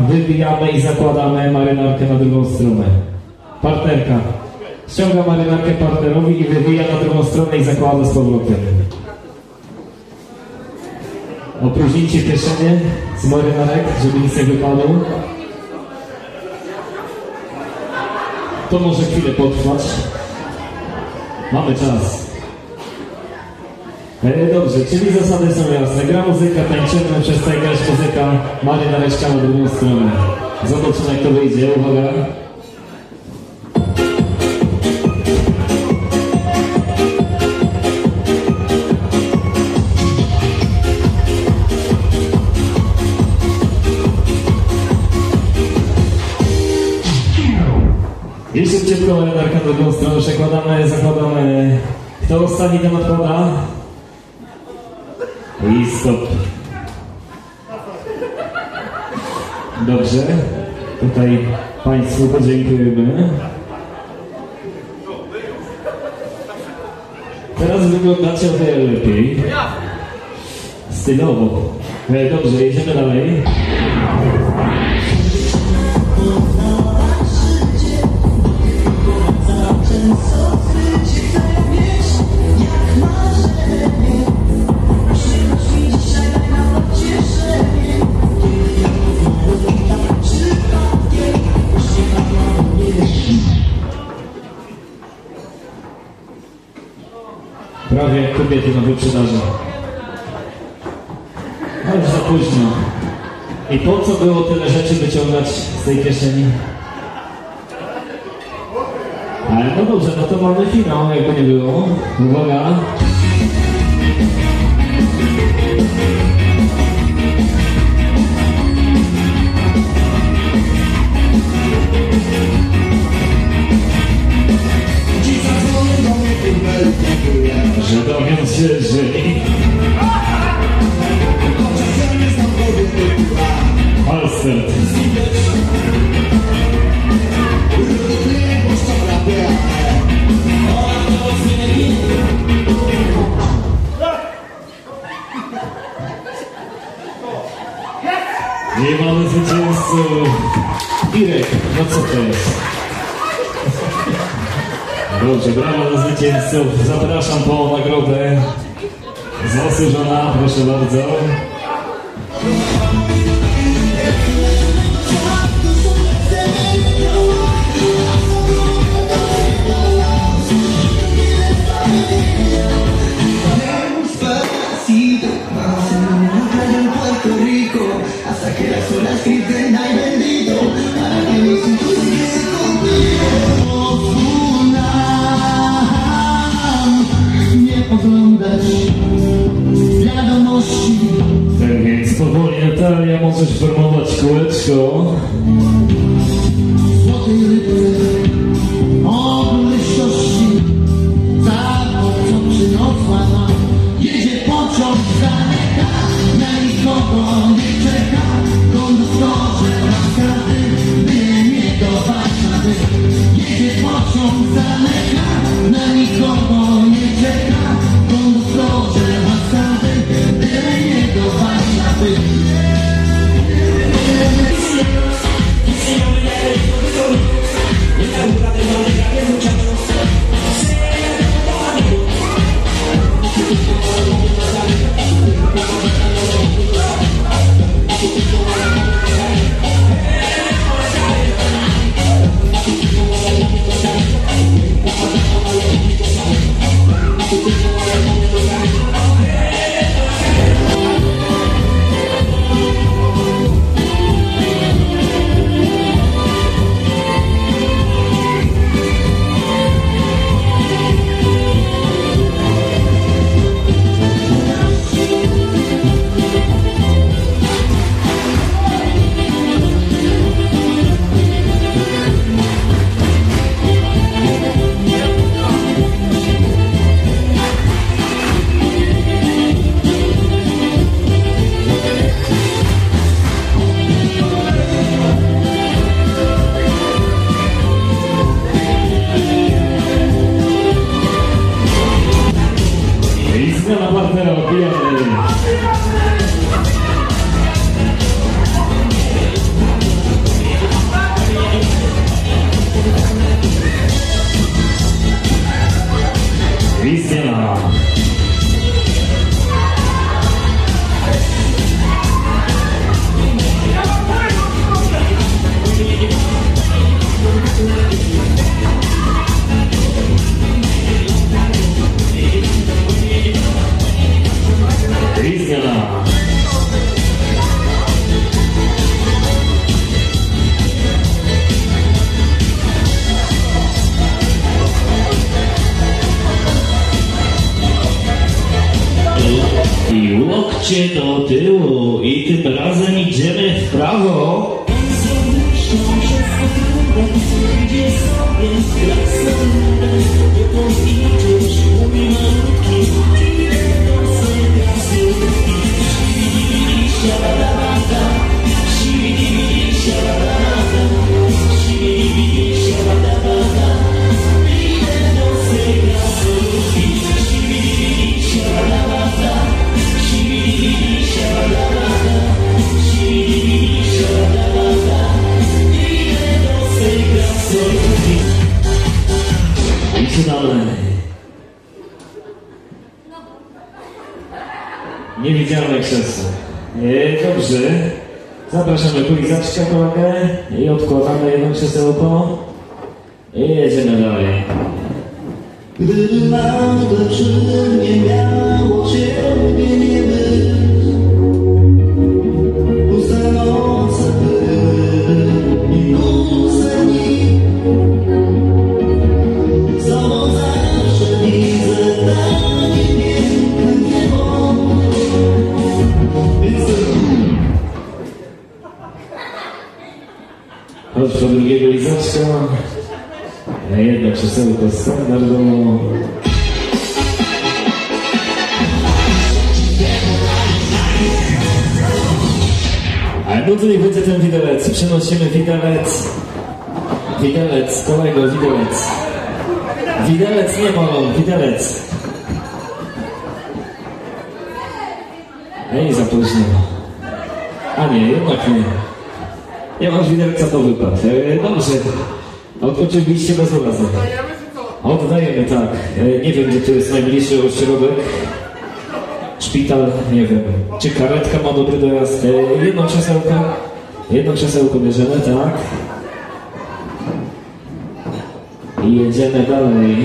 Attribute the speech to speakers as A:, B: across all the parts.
A: muzyka, wywijamy i zakładamy marynarkę na drugą stronę. Partnerka ściąga marynarkę partnerowi i wywija na drugą stronę i zakłada z powrotem. Opróżnijcie kieszenie z marynarek, żeby nic nie wypadło. To może chwilę potrwać. Mamy czas. E, Dobrze, czyli zasady są jasne. Gra muzyka, tańczymy, przestaje grać muzyka, marynarek ściąga drugą stronę. Zobaczymy jak to wyjdzie. Uwaga. Szybciutko marynarkę na drugą stronę przekładamy, zakładamy. Kto ostatni ten odpada? I stop. Dobrze. Tutaj Państwu podziękujemy. Teraz wyglądacie o wiele lepiej. Stylowo. E, Dobrze, jedziemy dalej. Prawie jak kobiety na wyprzedaży. Ale już za późno. I po co było tyle rzeczy wyciągać z tej kieszeni? Ale no dobrze, no to mamy finał, jakby nie było. Uwaga. Żyli. Falset. Nie mamy zwycięzców. Irek, no co to jest? Dobrze, brawo dla zwycięzców. Zapraszam po nagrodę. Zasłużona, proszę bardzo.
B: Oglądać wiadomości,
A: Tak więc powoli Natalia możesz formować kółeczko.
B: Łokcie do tyłu i tym razem idziemy w prawo. Niewidzialne krzesło. Dobrze. Zapraszamy po Izaczka kolegę i odkładamy jedno krzesełko. I jedziemy dalej.
A: Gdyby nagle przy mnie miało ciebie
B: drugiego Izaczka. A jedno krzesełko standardowo. Ale no to ten widelec. Przenosimy widelec. Widelec, kolego, widelec. Widelec, nie balon, widelec. Ej, za późno. A nie, jednak nie. Nie masz widelca, to wypad. E, dobrze. Oczywiście bez obrazu. Oddajemy, tak. E, Nie wiem, gdzie tu jest najbliższy ośrodek. Szpital, nie wiem. Czy karetka ma dobry dojazd? E, Jedno krzesełko. Jedno krzesełko bierzemy, tak. I jedziemy dalej.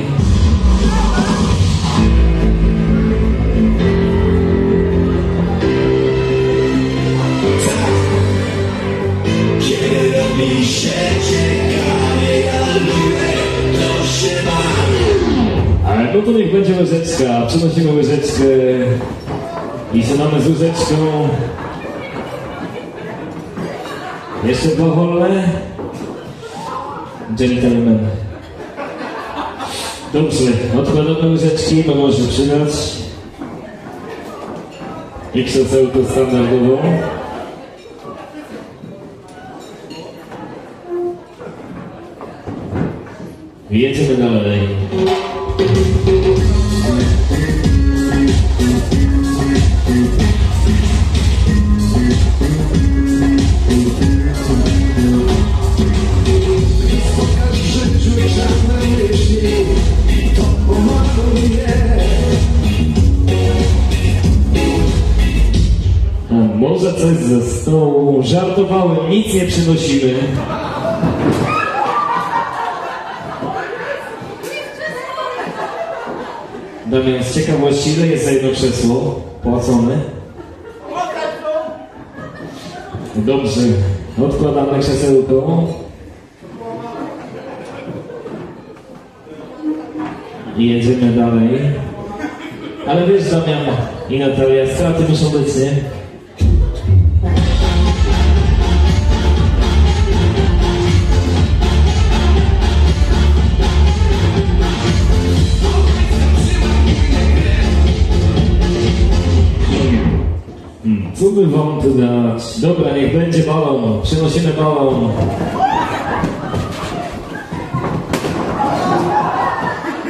B: No to niech będzie łyżeczka. Przenosimy łyżeczkę. I siadamy z łyżeczką. Jeszcze dwa wolne. Gentleman. Dobrze, odkładamy łyżeczki, bo może przydać. I krzesełko standardowo. Jedziemy dalej. Może coś ze stołu? Żartowałem, nic nie przynosimy. Damian, z ciekawości, ile jest za jedno krzesło płacone? Dobrze, odkładamy krzesełko. I jedziemy dalej. Ale wiesz, Damian i Natalia, straty muszą być, nie? By wam tu dać? Dobra, niech będzie balon. Przynosimy balon.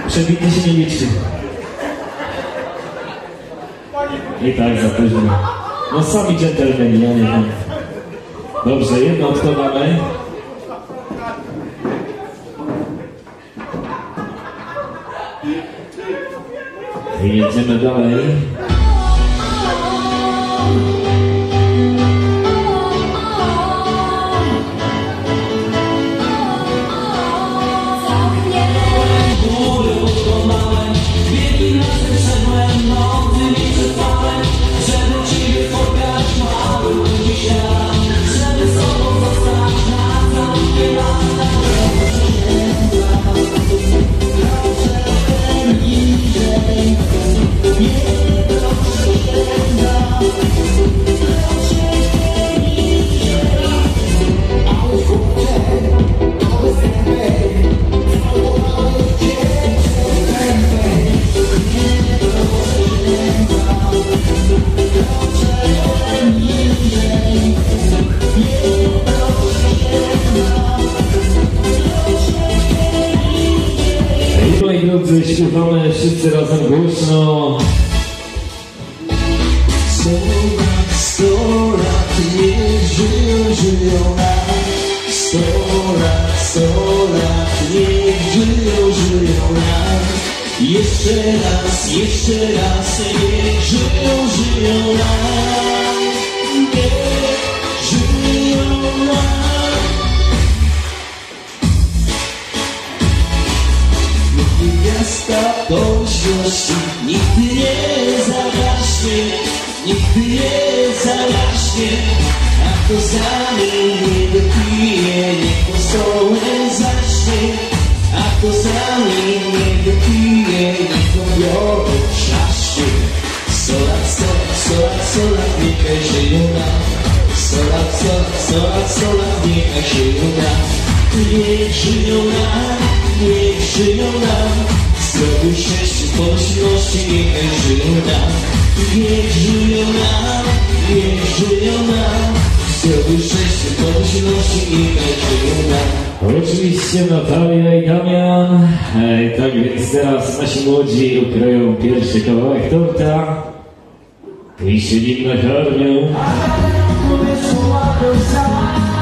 B: Przebity się nie liczy. I tak za późno. No sami dżentelmeni, ja nie wiem. Dobrze, jedno odkładamy. I jedziemy dalej.
A: Niech żyją nam, niech żyją nam. Zdrowiu, szczęściu, pomyślności, niechaj żyją nam. Niech żyją nam, niech żyją nam. Zdrowiu, szczęściu, pomyślności, niechaj żyją nam.
B: Oczywiście Natalia i Damian. Ej, tak więc teraz nasi młodzi ukroją pierwszy kawałek torta i się nim nakarmią.
C: Nossa,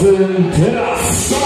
B: Ej, razem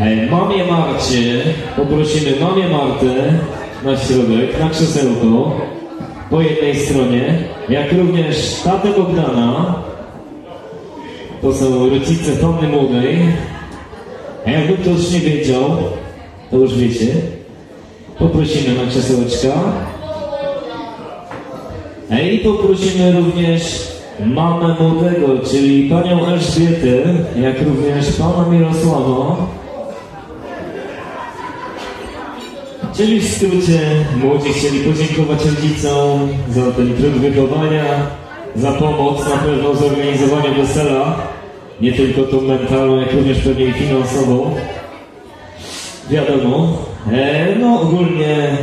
B: e, mamie Marcie. Poprosimy mamie Martę na środek, na krzesełko po jednej stronie, jak również tatę Bogdana. To są rodzice Panny Młodej. A jakby ktoś nie wiedział, to już wiecie. Poprosimy na krzesełeczka. I poprosimy również mamę młodego, czyli panią Elżbietę, jak również pana Mirosława. Czyli w skrócie młodzi chcieli podziękować rodzicom za ten trud wychowania, za pomoc na pewno w zorganizowaniu wesela, nie tylko tą mentalną, jak również pewnie i finansową. Wiadomo, e, no ogólnie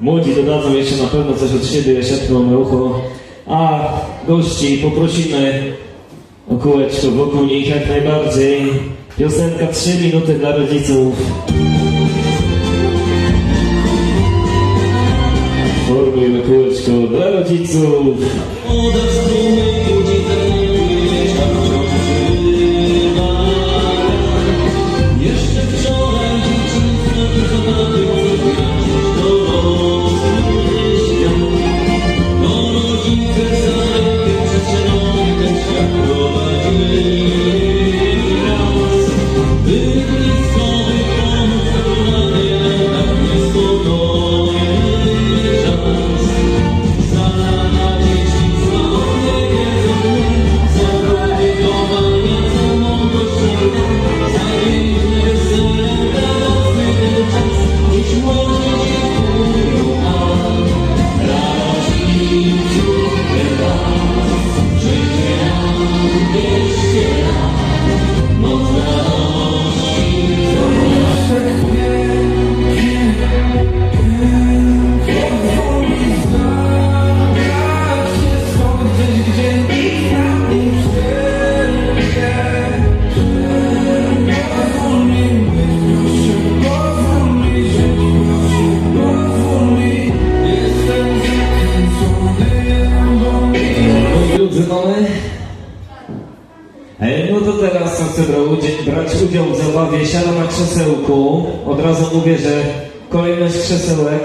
B: młodzi dodadzą jeszcze na pewno coś od siebie, szepną na ucho, a gości poprosimy o kółeczko wokół nich jak najbardziej. Piosenka 3 minuty dla rodziców. Formujmy kółeczko dla rodziców. Siada na krzesełku. Od razu mówię, że kolejność krzesełek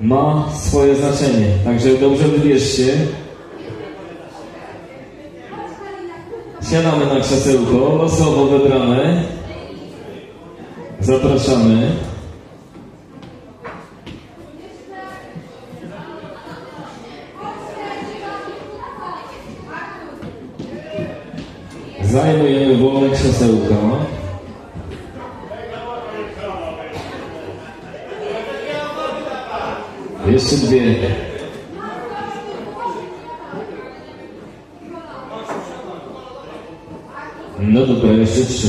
B: ma swoje znaczenie. Także dobrze wybierzcie. Siadamy na krzesełko, losowo wybrane. Zapraszamy. Zajmujemy wolne krzesełka. Jeszcze dwie. No dobra, jeszcze trzy.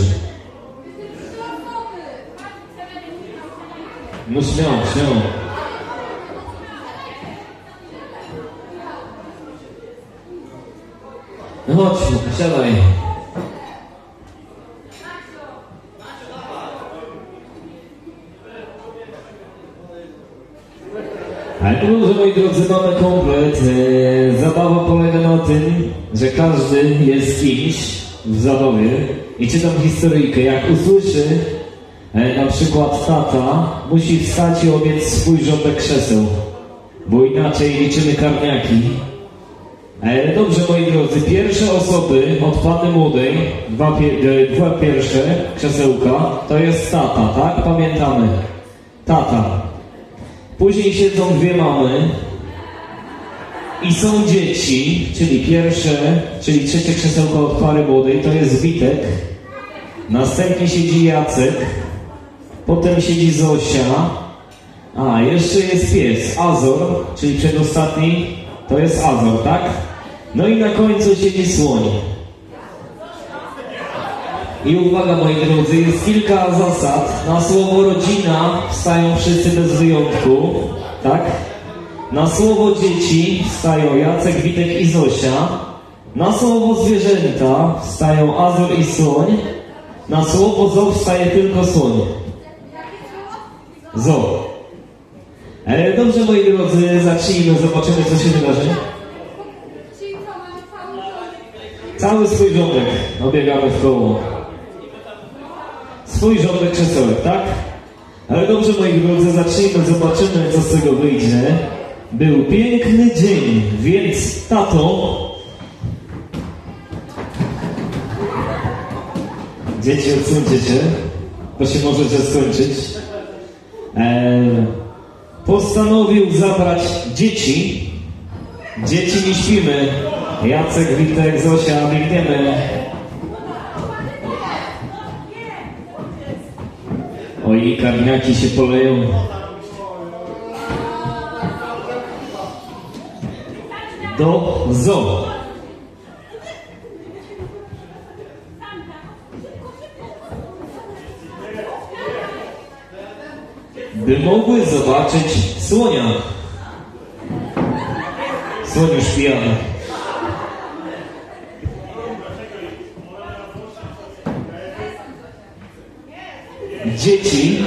B: No śmiało, śmiało. No chodź, siadaj. Ale tu, że moi drodzy, mamy komplet. E, zabawa polega na tym, że każdy jest kimś w zabawie i czytam historyjkę. Jak usłyszy e, na przykład tata, musi wstać i obiec swój rządek krzeseł, bo inaczej liczymy karniaki. E, Dobrze, moi drodzy, pierwsze osoby od panny młodej, dwa, dwa pierwsze krzesełka, to jest tata, tak? Pamiętamy. Tata. Później siedzą dwie mamy i są dzieci, czyli pierwsze, czyli trzecie krzesełko od pary młodej, to jest Witek. Następnie siedzi Jacek, potem siedzi Zosia, a jeszcze jest pies, Azor, czyli przedostatni, to jest Azor, tak? No i na końcu siedzi słoń. I uwaga moi drodzy, jest kilka zasad. Na słowo rodzina wstają wszyscy bez wyjątku, tak? Na słowo dzieci wstają Jacek, Witek i Zosia. Na słowo zwierzęta wstają Azor i Słoń. Na słowo zo wstaje tylko Słoń. Zo. E, dobrze moi drodzy, zacznijmy, zobaczymy co się wydarzy. Cały swój rządek obiegamy w koło. Swój rządek krzesełek, tak? Ale dobrze, moi drodzy, zacznijmy, zobaczymy, co z tego wyjdzie. Był piękny dzień, więc tato... Dzieci, odsuńcie się, to się możecie skończyć. Eee, postanowił zabrać dzieci. Dzieci nie śpimy. Jacek, Witek, Zosia, biegniemy. Oj, karniaki się poleją. Do zoo. By mogły zobaczyć słonia. Słoniusz pijany. Dzieci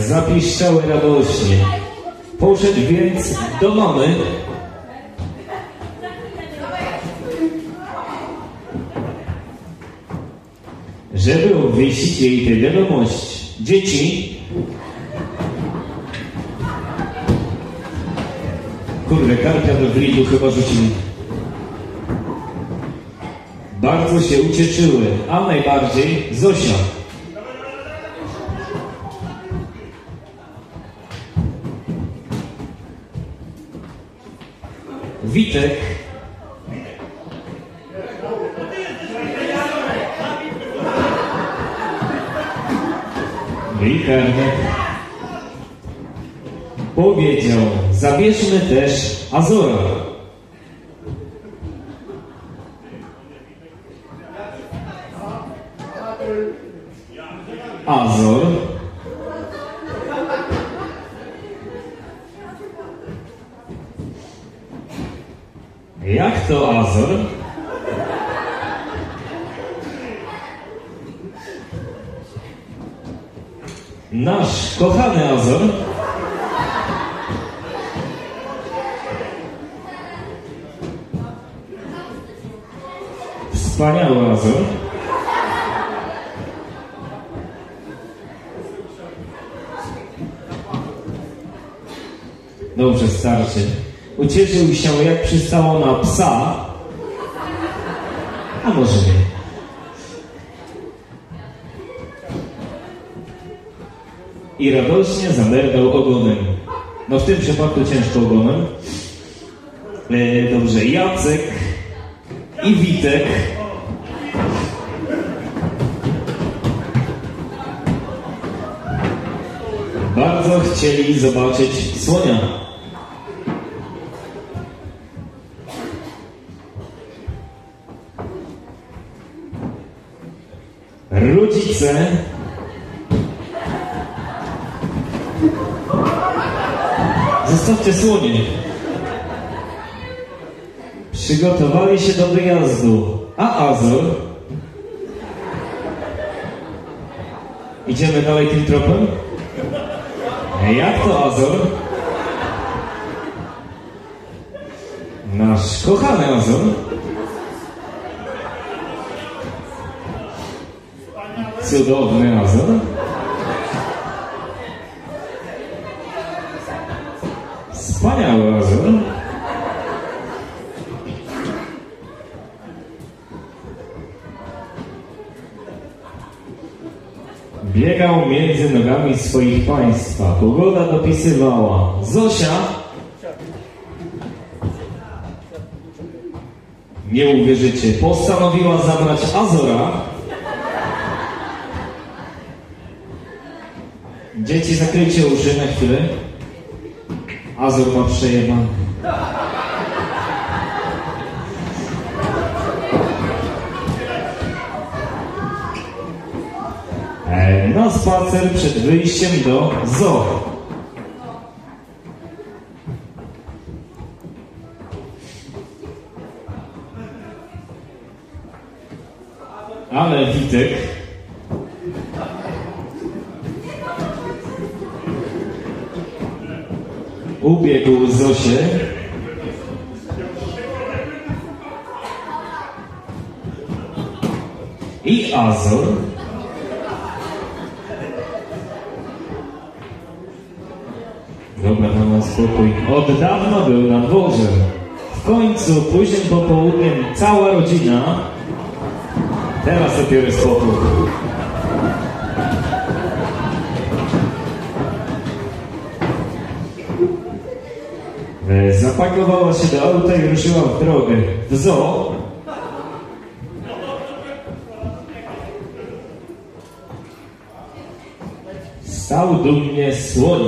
B: zapiszczały radośnie. Poszedł więc do mamy. Żeby obwieścić jej tę wiadomość. Dzieci Kurde, karpia do gridu chyba rzucili. Bardzo się ucieszyły, a najbardziej Zosia. Witek. Richard powiedział, zabierzmy też Azora. Azor Jak to Azor? Nasz kochany Azor Wspaniały Azor Dobrze, starczy. Ucieszył się, jak przystało na psa. A może nie. I radośnie zamergał ogonem. No w tym przypadku ciężko ogonem. E, dobrze, Jacek i Witek. Bardzo chcieli zobaczyć słonia. Rodzice Zostawcie słonie. Przygotowali się do wyjazdu. A Azor? Idziemy dalej tym tropem? Jak to Azor? Nasz kochany Azor? Cudowny Azor? Wspaniały Azor? Biegał między nogami swoich państwa. Pogoda dopisywała. Zosia Nie uwierzycie, postanowiła zabrać Azora. Dzieci, zakryjcie uszy na chwilę. Azor ma przejebane. Na spacer przed wyjściem do zoo. Ale Witek. Ubiegł Zosię i Azor spokój. Od dawna był na dworze. W końcu, późnym popołudniem, cała rodzina Teraz dopiero spokój. E, Zapakowała się do auta i ruszyła w drogę. W zoo. Stał dumnie słoń.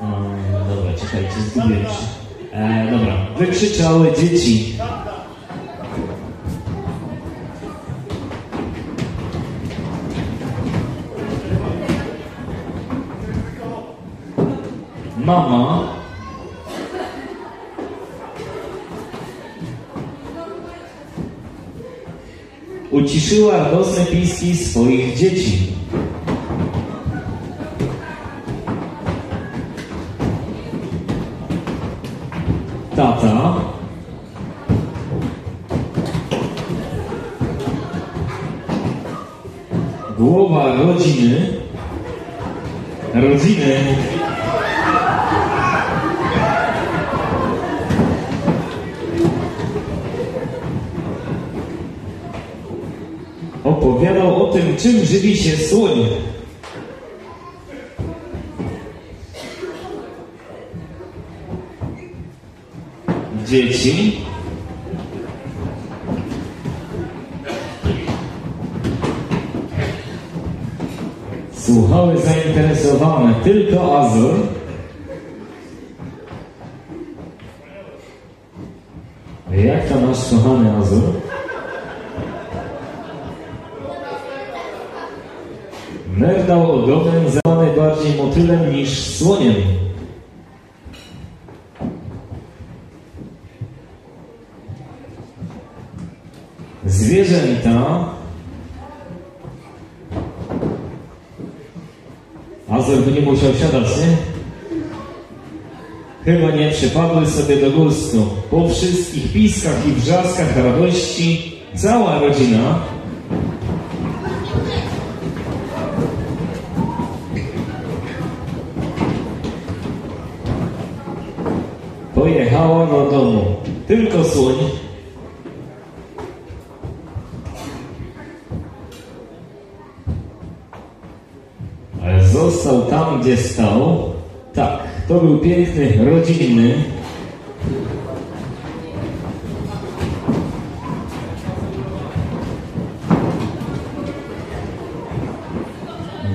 B: A, dobra, czekajcie, zgubiłem się. E, dobra, wykrzyczały dzieci. Mama uciszyła radosne piski swoich dzieci. Słuchały zainteresowane tylko Azor. Jak to nasz kochany Azor? Merdał ogonem zwany bardziej motylem niż słoniem. Zwierzęta Azor by nie musiał siadać, nie? Chyba nie przypadły sobie do gustu. Po wszystkich piskach i wrzaskach radości cała rodzina pojechała do domu. Tylko słoń ale został tam, gdzie stał. Tak, to był piękny, rodzinny.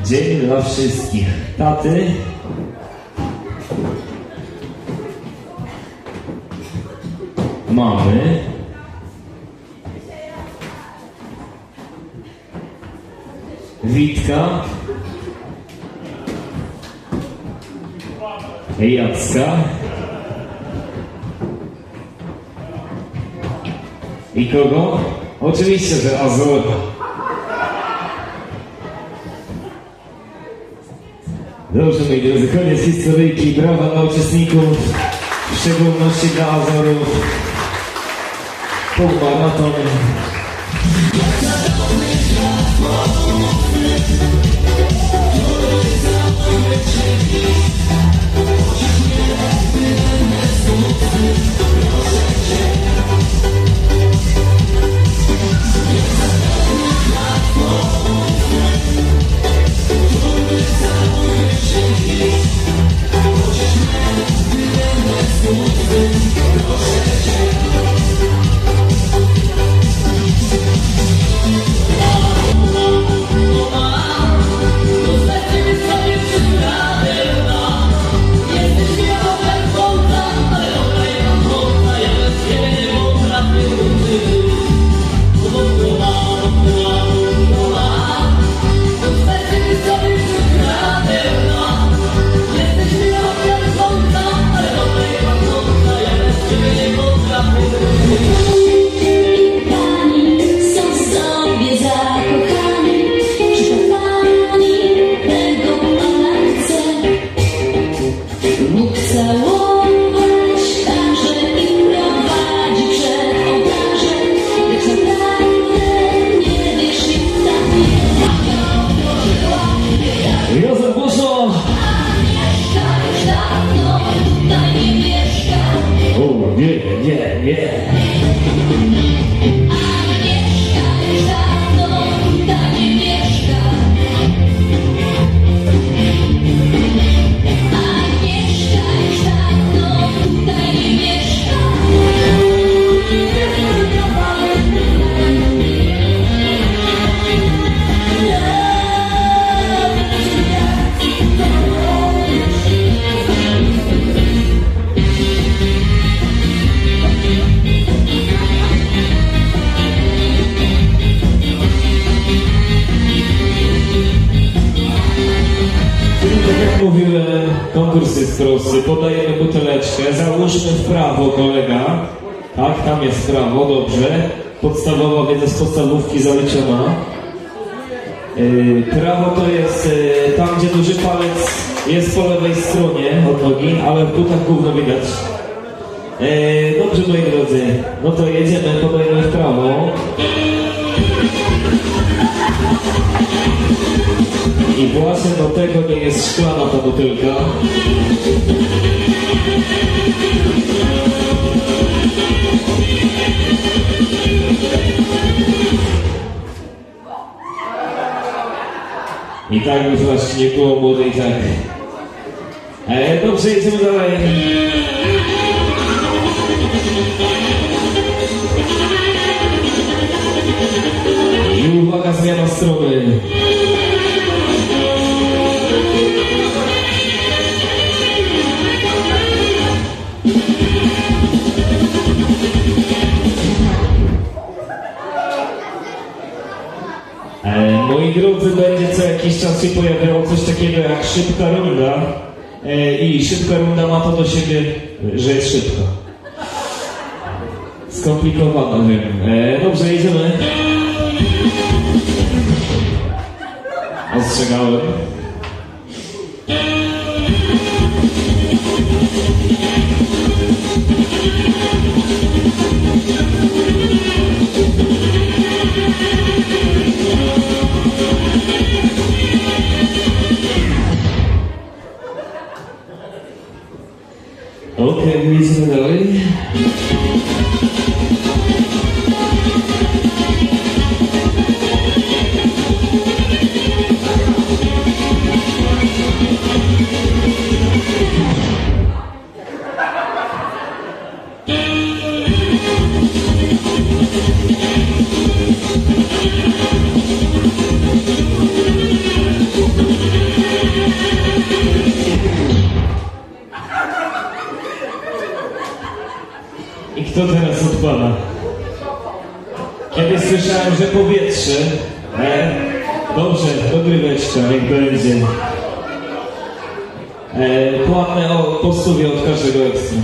B: Dzień dla wszystkich. Taty, mamy, Witka, Jacka i kogo? Oczywiście, że Azor. Dobrze, moi drodzy, koniec historyjki. Brawa dla uczestników, w szczególności dla Azorów. Półmaraton. yeah.
D: Nie
B: było młodej tak. E, dobrze, jedziemy dalej. I uwaga, zmiana strony. Moi drodzy, będzie co jakiś czas się pojawiało coś takiego jak szybka runda. E, I szybka runda ma to do siebie, że jest szybka. Skomplikowana, wiem. E, dobrze, jedziemy. Ostrzegałem. Okej, jedziemy dalej. I kto teraz odpada? Kiedy słyszałem, że powietrze, e, dobrze, dogryweczka, niech będzie. E, płatne o, po od każdego ekstra.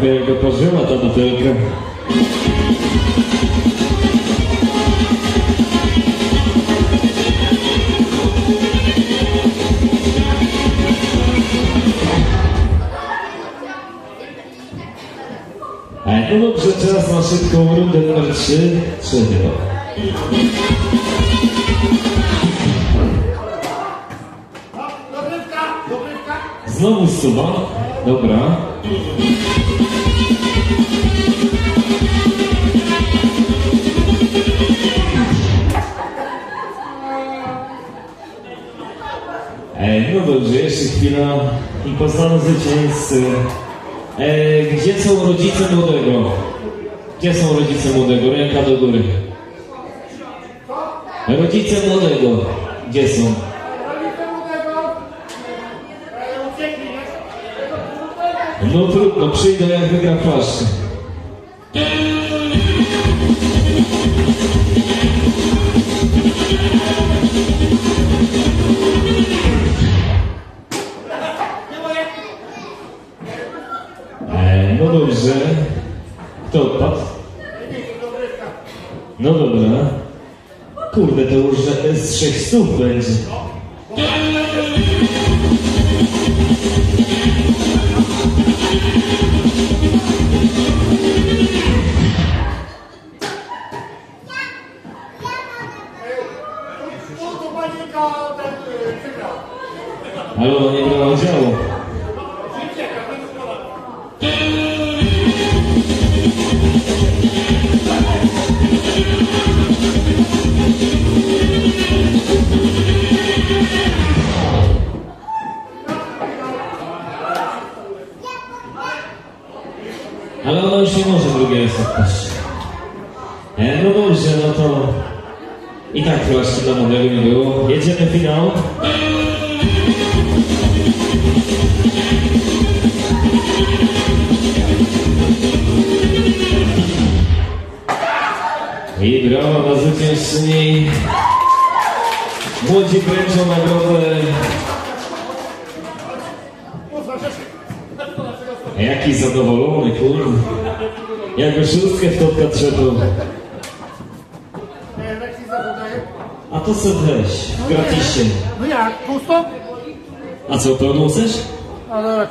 B: prawie pożyła ta butelka. No dobrze, teraz na szybką rundę numer 3, 3. Znowu suwa, dobra. E, no dobrze, jeszcze chwila i poznamy zwycięzcy. E, gdzie są rodzice młodego? Gdzie są rodzice młodego? Ręka do góry. Rodzice młodego, gdzie są? No trudno, przyjdę jak wygram flaszkę. E, no dobrze. Kto odpadł? No dobra. Kurde, to już z trzech stóp będzie.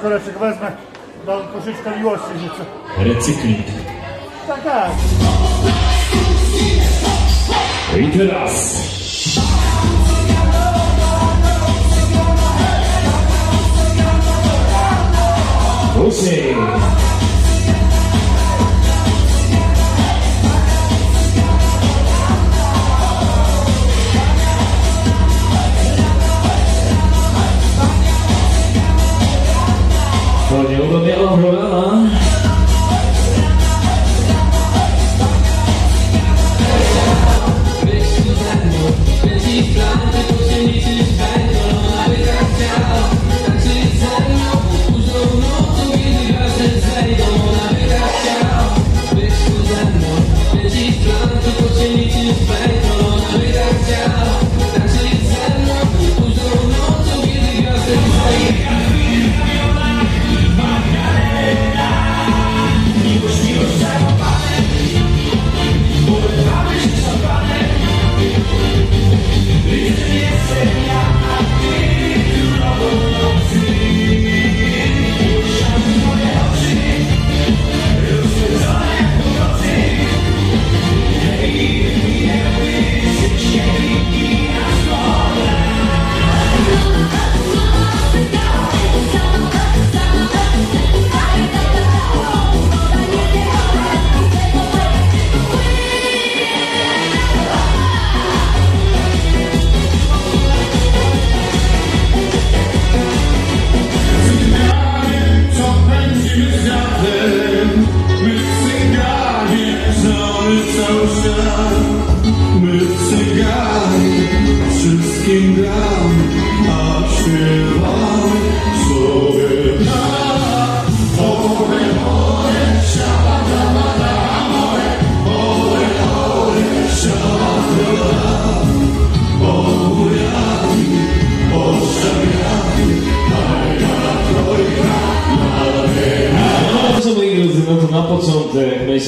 E: woreczek wezmę do koszyczka miłości rzucę.
B: Recykling.
E: Tak, tak.
B: I teraz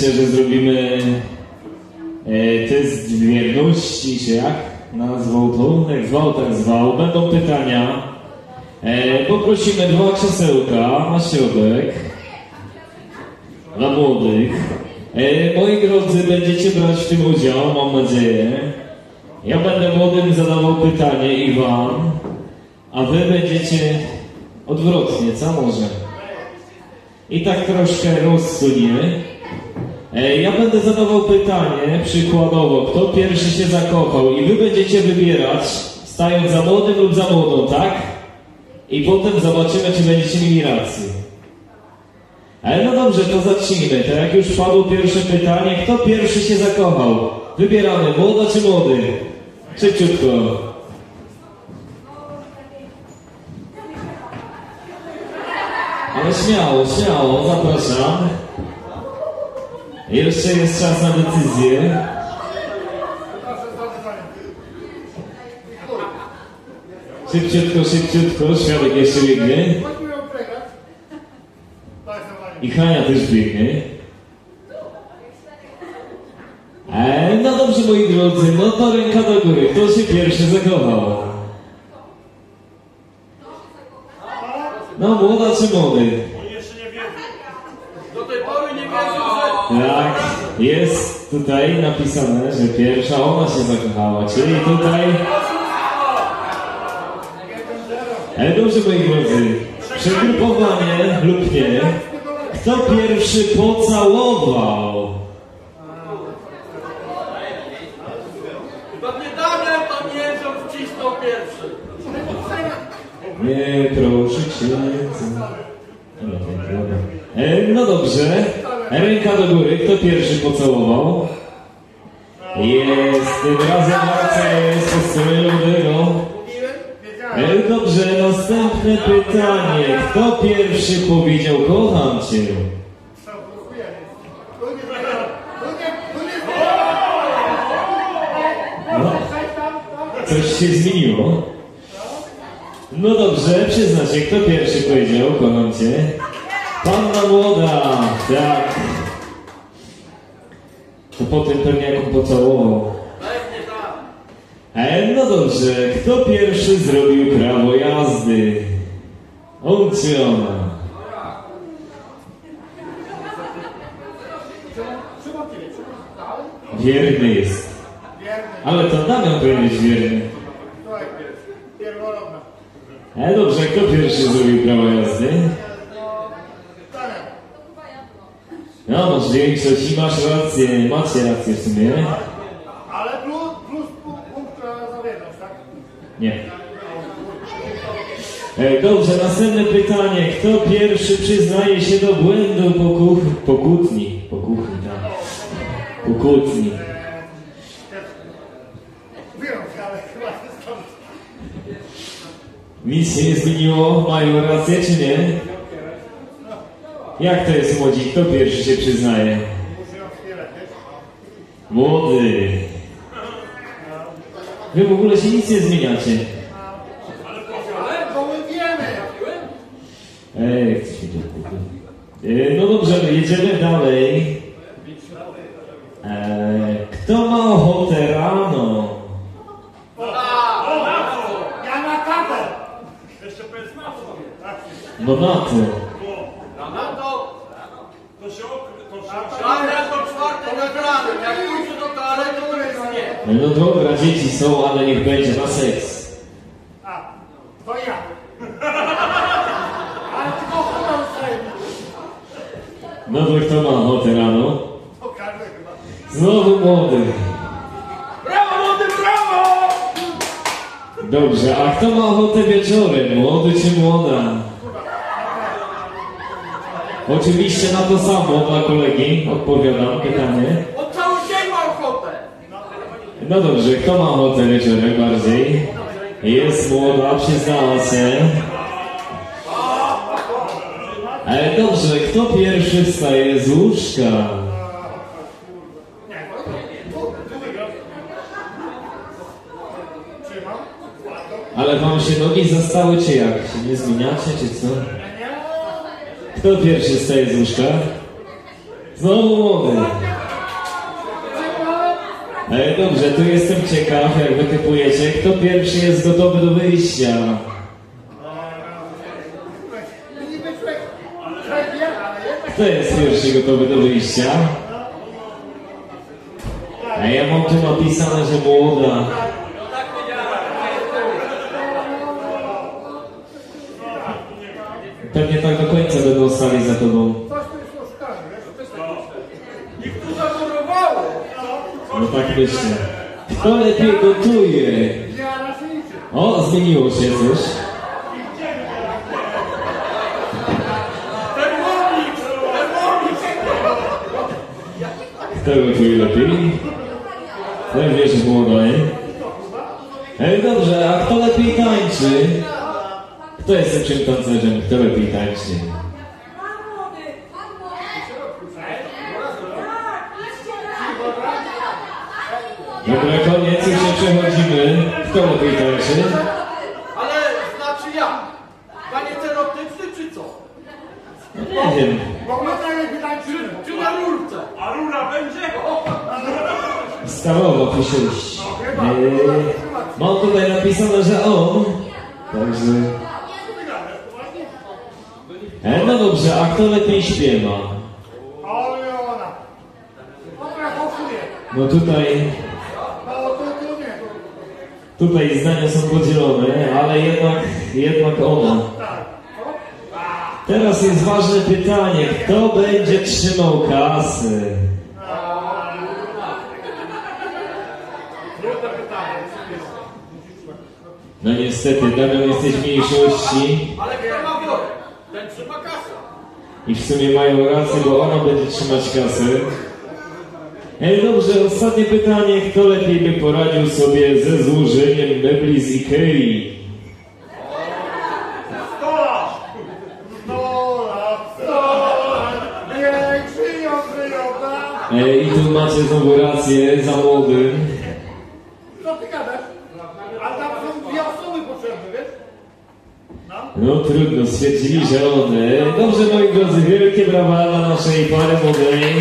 B: myślę, że zrobimy e, test wierności, czy jak nazwał to? Tak zwał, tak zwał. Będą pytania. E, poprosimy dwa krzesełka na środek dla młodych. E, moi drodzy, będziecie brać w tym udział, mam nadzieję. Ja będę młodym zadawał pytanie i wam, a wy będziecie odwrotnie, co może? I tak troszkę rozsuniemy. E, Ja będę zadawał pytanie, przykładowo, kto pierwszy się zakochał i wy będziecie wybierać, stając za młodym lub za młodą, tak? I potem zobaczymy, czy będziecie mieli rację. Ale no dobrze, to zacznijmy. To jak już padło pierwsze pytanie, kto pierwszy się zakochał? Wybieramy, młoda czy młody? Szybciutko. Ale śmiało, śmiało, zapraszam. Jeszcze jest czas na decyzję. Szybciutko, szybciutko, świadek jeszcze biegnie. I Hania też biegnie. E, no dobrze, moi drodzy, no to ręka do góry. Kto się pierwszy zakochał? No, młoda czy młody?
E: Do tej pory nie wierzę, że...
B: Tak, jest tutaj napisane, że pierwsza ona się zakochała, czyli tutaj... Ale dobrze, moi drodzy, przegrupowanie lub nie, kto pierwszy pocałował?
E: Pewnie że on wcisnął pierwszy.
B: Nie, proszę cię. Dobra. E, no dobrze, ręka do góry, kto pierwszy pocałował? Jest, tym razem akcja jest po stronie. E, Dobrze, następne pytanie. Kto pierwszy powiedział kocham cię? No, coś się zmieniło. No dobrze, przyznaj się, kto pierwszy powiedział kocham cię? Panna młoda, tak. To potem pewnie jak on pocałował. E, no dobrze, kto pierwszy zrobił prawo jazdy? On czy ona? Wierny jest. Ale to Damian powinien być wierny. E, dobrze, kto pierwszy zrobił prawo jazdy?
E: Damian.
B: No, masz większość i masz rację, macie rację w sumie.
E: Ale plus, plus punkt za wierność, tak?
B: Nie. E, Dobrze, następne pytanie. Kto pierwszy przyznaje się do błędu po, kuch... po kłótni? Po kuchni, tak. Po kłótni.
E: Wiem, ale chyba jest to...
B: Nic się nie zmieniło? Mają rację czy nie? Jak to jest młodzi? Kto pierwszy się przyznaje? Młody. Wy w ogóle się nic nie zmieniacie.
E: Ale bo my wiemy.
B: Ej, jak mi tu No dobrze, jedziemy dalej. Kto ma ochotę rano?
E: Ja na kapę.
B: No na to.
E: Na to... Damian to czwarty nad ranem. Jak pójdzie do toalety, to jest nie.
B: No dobra, dzieci są, ale niech będzie na seks.
E: A, to ja. Ale tylko ustaje.
B: No to kto ma ochotę rano?
E: To każdy chyba.
B: Znowu młody.
E: Brawo, młody, brawo!
B: Dobrze, a kto ma ochotę wieczorem? Młody czy młoda? Oczywiście na to samo dla kolegi odpowiadam pytanie.
E: Cały dzień ma ochotę.
B: No dobrze, kto ma ochotę wieczorem bardziej? Jest młoda, przyznała się. Ale dobrze, kto pierwszy wstaje z łóżka? Ale wam się nogi zastały, czy jak? Się nie zmieniacie, czy co? Kto pierwszy wstaje z łóżka? Znowu młody. Ale dobrze, tu jestem ciekaw, jak wy typujecie, kto pierwszy jest gotowy do wyjścia. Kto jest pierwszy gotowy do wyjścia? A ja mam tu napisane, że młoda. Pewnie tak do za tobą.
E: Ich tu zamurowało.
B: No tak myślę. Kto lepiej gotuje? O, zmieniło się coś. Kto gotuje lepiej? Ten wiesz, młoda, nie? Ej, dobrze, a kto lepiej tańczy? Kto jest lepszym tancerzem? Kto lepiej tańczy? Dobra, koniec, już się przechodzimy. Kto lepiej tańczy?
E: Ale znaczy ja. Panie celotyczny czy co?
B: Nie wiem.
E: Czy, czy na rurce? A rura będzie?
B: Stalowo pisze. Eee, mam tutaj napisane, że on. Także. E, no dobrze, a kto lepiej śpiewa? No tutaj. Tutaj zdania są podzielone, ale jednak, jednak ona. Teraz jest ważne pytanie, kto będzie trzymał kasy? No niestety, Damian jesteś w mniejszości
E: Ale kto ma worek? Ten trzyma kasę.
B: i w sumie mają rację, bo ona będzie trzymać kasę. Ej, dobrze, ostatnie pytanie. Kto lepiej by poradził sobie ze złożeniem mebli z Ikei? Ej, i tu macie znowu rację, za młodym.
F: Co ty gadasz? A tam są dwie osoby potrzebne, wiesz?
B: No trudno, stwierdzili, on. Dobrze, moi drodzy, wielkie brawa dla naszej pary młodej.